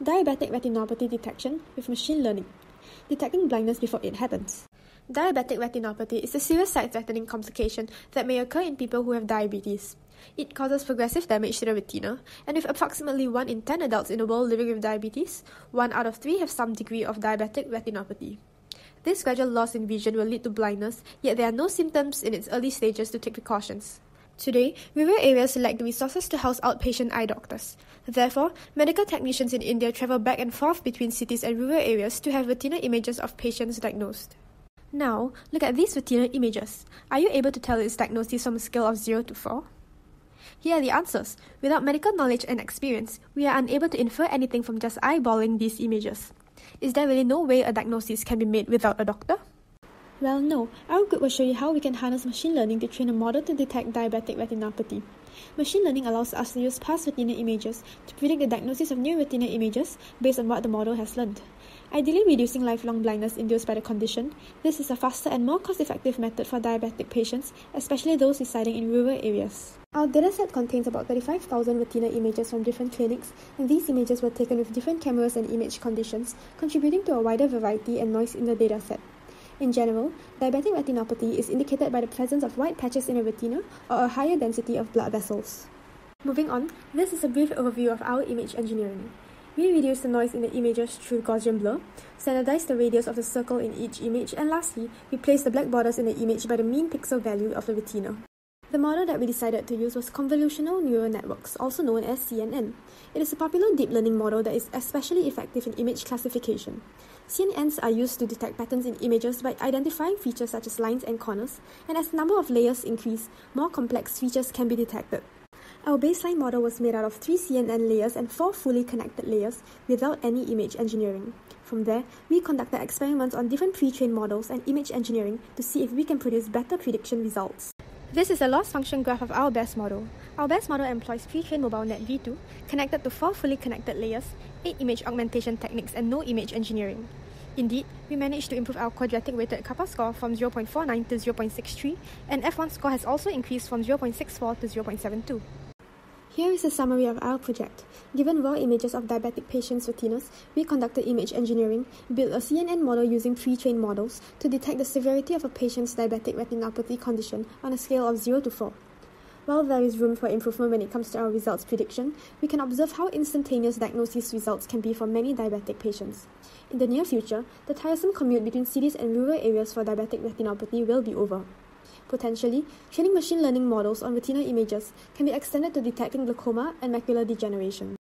Diabetic retinopathy detection with machine learning. Detecting blindness before it happens. Diabetic retinopathy is a serious sight threatening complication that may occur in people who have diabetes. It causes progressive damage to the retina, and with approximately 1 in 10 adults in the world living with diabetes, 1 out of 3 have some degree of diabetic retinopathy. This gradual loss in vision will lead to blindness, yet there are no symptoms in its early stages to take precautions. Today, rural areas lack the resources to house outpatient eye doctors. Therefore, medical technicians in India travel back and forth between cities and rural areas to have retina images of patients diagnosed. Now, look at these retina images. Are you able to tell its diagnosis from a scale of 0 to 4? Here are the answers. Without medical knowledge and experience, we are unable to infer anything from just eyeballing these images. Is there really no way a diagnosis can be made without a doctor? Well, no. Our group will show you how we can harness machine learning to train a model to detect diabetic retinopathy. Machine learning allows us to use past retina images to predict the diagnosis of new retina images based on what the model has learned. Ideally reducing lifelong blindness induced by the condition, this is a faster and more cost-effective method for diabetic patients, especially those residing in rural areas. Our dataset contains about 35,000 retina images from different clinics, and these images were taken with different cameras and image conditions, contributing to a wider variety and noise in the dataset. In general, diabetic retinopathy is indicated by the presence of white patches in the retina or a higher density of blood vessels. Moving on, this is a brief overview of our image engineering. We reduce the noise in the images through Gaussian blur, standardize the radius of the circle in each image, and lastly, we place the black borders in the image by the mean pixel value of the retina. The model that we decided to use was convolutional neural networks, also known as CNN. It is a popular deep learning model that is especially effective in image classification. CNNs are used to detect patterns in images by identifying features such as lines and corners, and as the number of layers increase, more complex features can be detected. Our baseline model was made out of three CNN layers and four fully connected layers without any image engineering. From there, we conducted experiments on different pre-trained models and image engineering to see if we can produce better prediction results. This is a loss function graph of our best model. Our best model employs pre-trained MobileNet V2 connected to four fully connected layers, 8 image augmentation techniques, and no image engineering. Indeed, we managed to improve our quadratic weighted kappa score from 0.49 to 0.63, and F1 score has also increased from 0.64 to 0.72. Here is a summary of our project. Given raw images of diabetic patients' retinas, we conducted image engineering, built a CNN model using pre-trained models to detect the severity of a patient's diabetic retinopathy condition on a scale of 0 to 4. While there is room for improvement when it comes to our results prediction, we can observe how instantaneous diagnosis results can be for many diabetic patients. In the near future, the tiresome commute between cities and rural areas for diabetic retinopathy will be over. Potentially, training machine learning models on retina images can be extended to detecting glaucoma and macular degeneration.